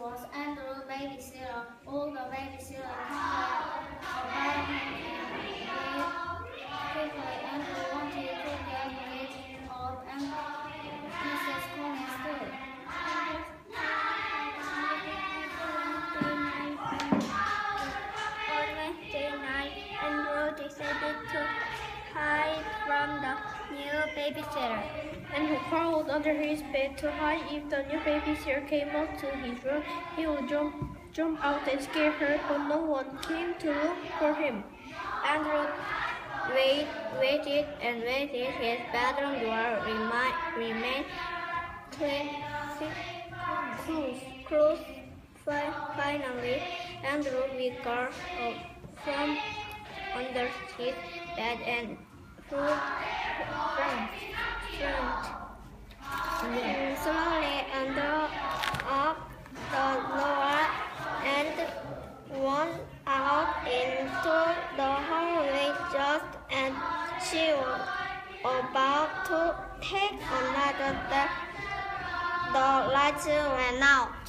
Was Andrew's babysitter. All the babysitter from the new babysitter. And he crawled under his bed to hide if the new babysitter came up to his room. He would jump, jump out and scare her, but no one came to look for him. Andrew wait, waited and waited. His bedroom door remained, remained closed. Finally, Andrew up from under his bed and front. front. Slowly Andrew up the lower and went out into the hallway just as she was about to take another step. The lights went out.